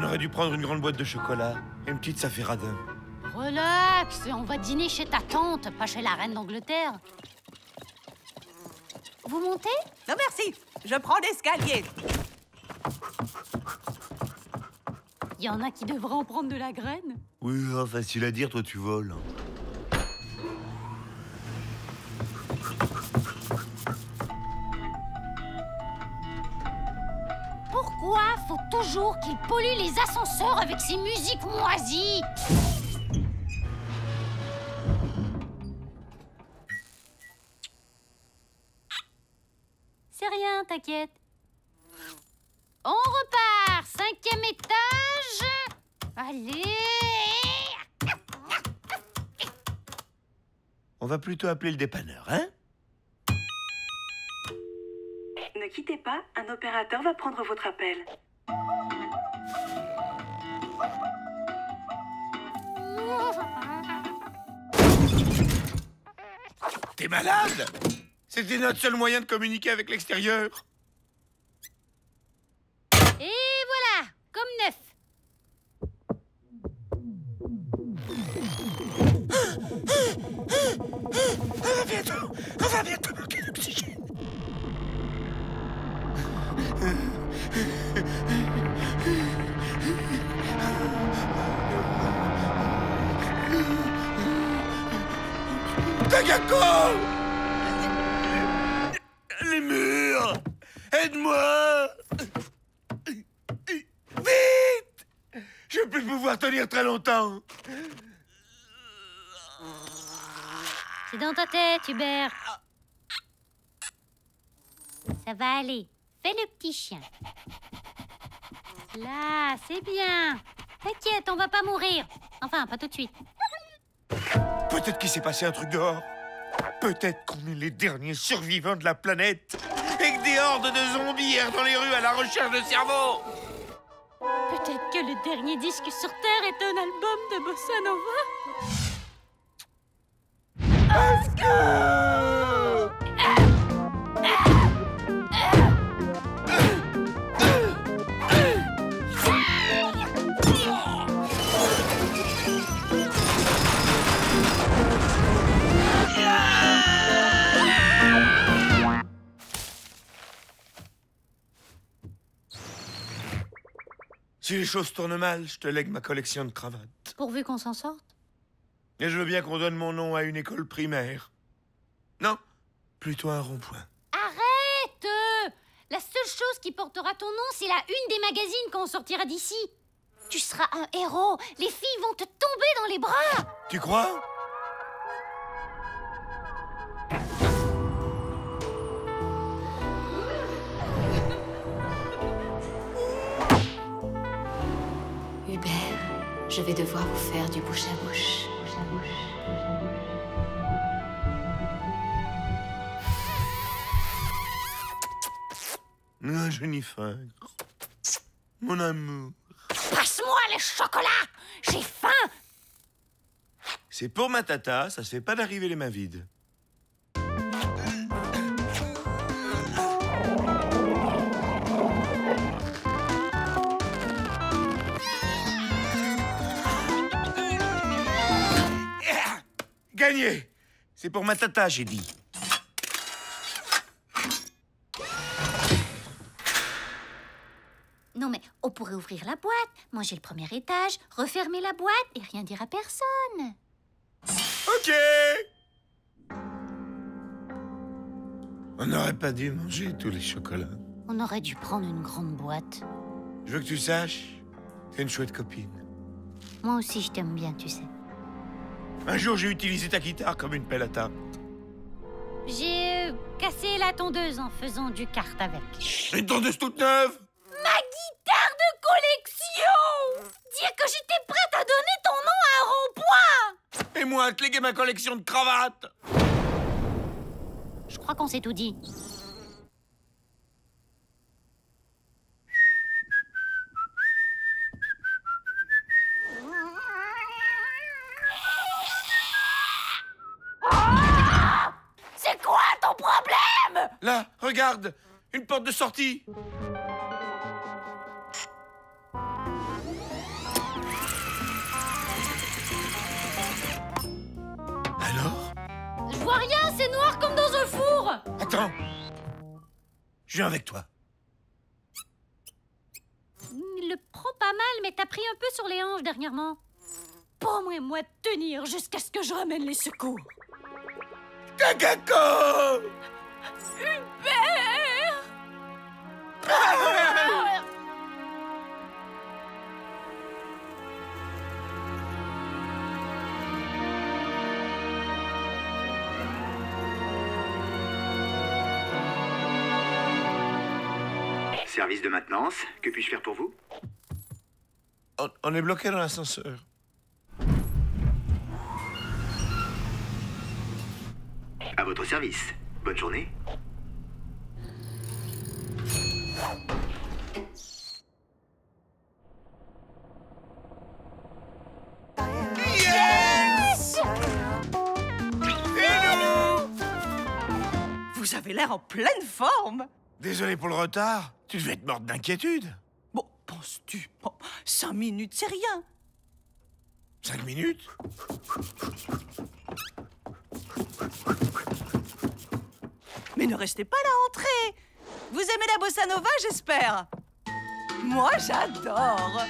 On aurait dû prendre une grande boîte de chocolat et une petite radin. Relax, on va dîner chez ta tante, pas chez la reine d'Angleterre. Vous montez? Non merci, je prends l'escalier. Il y en a qui devraient en prendre de la graine? Oui, oh, facile à dire, toi tu voles. Faut toujours qu'il pollue les ascenseurs avec ses musiques moisies C'est rien, t'inquiète. On repart Cinquième étage Allez On va plutôt appeler le dépanneur, hein? Ne quittez pas, un opérateur va prendre votre appel. T'es malade C'était notre seul moyen de communiquer avec l'extérieur. Et voilà, comme neuf. On va bientôt, on va bientôt manquer d'oxygène. Les murs Aide-moi Vite Je vais plus pouvoir tenir très longtemps C'est dans ta tête, Hubert. Ça va aller. Fais le petit chien. Là, c'est bien. T'inquiète, on va pas mourir. Enfin, pas tout de suite. Peut-être qu'il s'est passé un truc dehors. Peut-être qu'on est les derniers survivants de la planète. Et que des hordes de zombies errent dans les rues à la recherche de cerveau. Peut-être que le dernier disque sur Terre est un album de Bossa Nova. Si les choses tournent mal, je te lègue ma collection de cravates. Pourvu qu'on s'en sorte? Et je veux bien qu'on donne mon nom à une école primaire. Non, plutôt un rond-point. Arrête La seule chose qui portera ton nom, c'est la une des magazines quand on sortira d'ici. Tu seras un héros. Les filles vont te tomber dans les bras. Tu crois? Je vais devoir vous faire du bouche à bouche. Ah, Jennifer. Mon amour. Passe-moi le chocolat J'ai faim C'est pour ma tata, ça se fait pas d'arriver les mains vides. Gagné C'est pour ma tata, j'ai dit. Non mais on pourrait ouvrir la boîte, manger le premier étage, refermer la boîte et rien dire à personne. Ok On n'aurait pas dû manger tous les chocolats. On aurait dû prendre une grande boîte. Je veux que tu saches, t'es une chouette copine. Moi aussi je t'aime bien, tu sais. Un jour, j'ai utilisé ta guitare comme une pelle à tarte. J'ai euh, cassé la tondeuse en faisant du kart avec. Une tondeuse toute neuve Ma guitare de collection Dire que j'étais prête à donner ton nom à un rond-point Et moi, à te léguer ma collection de cravates Je crois qu'on s'est tout dit. là, regarde Une porte de sortie Alors Je vois rien, c'est noir comme dans un four Attends Je viens avec toi. Il le prend pas mal, mais t'as pris un peu sur les hanches dernièrement. Pas moins moi tenir jusqu'à ce que je ramène les secours. Kakako Service de maintenance, que puis-je faire pour vous? On, on est bloqué dans l'ascenseur. À votre service. Bonne journée. Vous avez l'air en pleine forme. Désolé pour le retard. Tu devais être morte d'inquiétude. Bon, penses-tu Bon, Cinq minutes, c'est rien. Cinq minutes? Mais ne restez pas là, entrez Vous aimez la bossa nova, j'espère. Moi, j'adore.